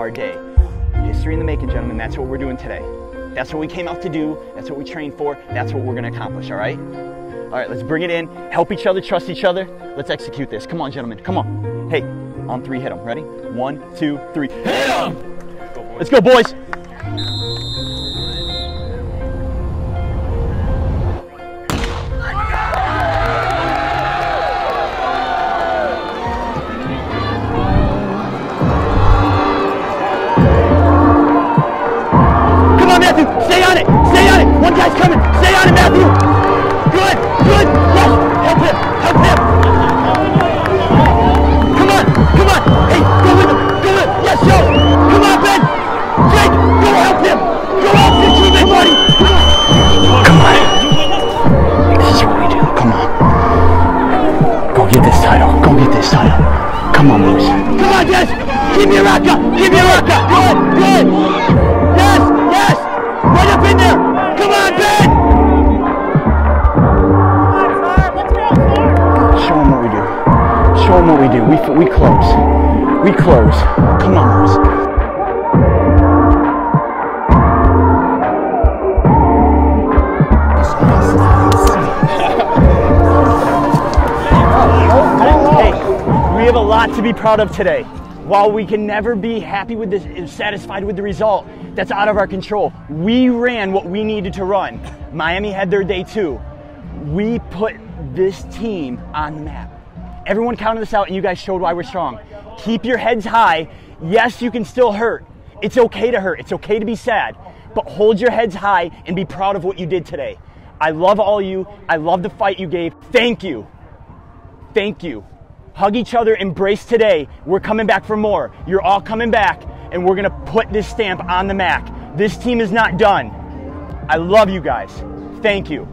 our day. History in the making, gentlemen. That's what we're doing today. That's what we came out to do. That's what we trained for. That's what we're going to accomplish, all right? All right, let's bring it in. Help each other, trust each other. Let's execute this. Come on, gentlemen. Come on. Hey, on three, hit them. Ready? One, two, three. Hit them! Let's go, boys. Come on, boys. Come on, Des. Keep your rock up. Keep your rock up. Good. Good. Yes. Yes. Right up in there. Come on, Ben. Show them what we do. Show them what we do. We, we close. We close. Come on, boys. Lot to be proud of today. While we can never be happy with this, satisfied with the result, that's out of our control. We ran what we needed to run. Miami had their day too. We put this team on the map. Everyone counted this out, and you guys showed why we're strong. Keep your heads high. Yes, you can still hurt. It's okay to hurt. It's okay to be sad. But hold your heads high and be proud of what you did today. I love all you. I love the fight you gave. Thank you. Thank you. Hug each other, embrace today. We're coming back for more. You're all coming back, and we're gonna put this stamp on the Mac. This team is not done. I love you guys. Thank you.